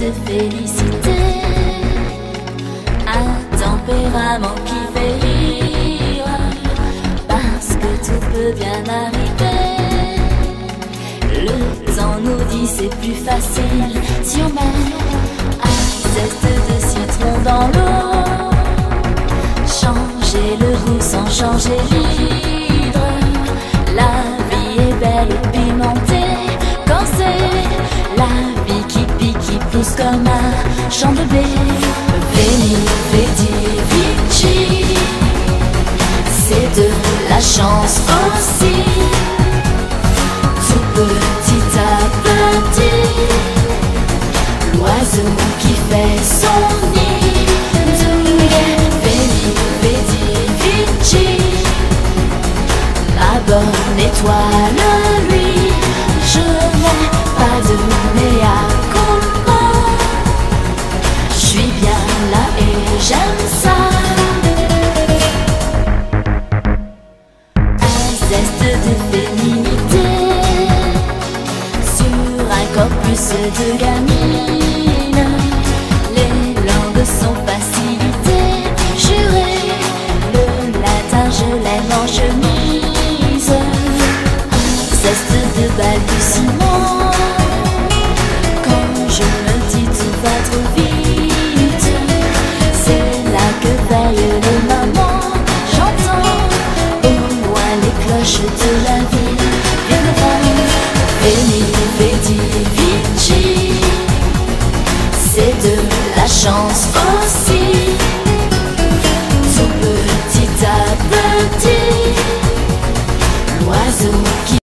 de félicité. Un tempérament qui fait rire, parce que tout peut bien arriver. Le temps nous dit c'est plus facile si on met un zeste de citron dans l'eau. Changer le goût sans changer. Comme un champ de blé. Veni, vedi, vici. C'est de la chance aussi. Tout petit à petit. L'oiseau qui fait son nid. Veni, vedi, vici. La bonne étoile, corpus de gamine. Les langues sont facilitées, juré. Le latin, je l'aime en chemise. Zeste de balbutiement. Quand je me dis tout va trop vite, c'est là que veillent les mamans. J'entends au loin les cloches de la ville. Chance aussi.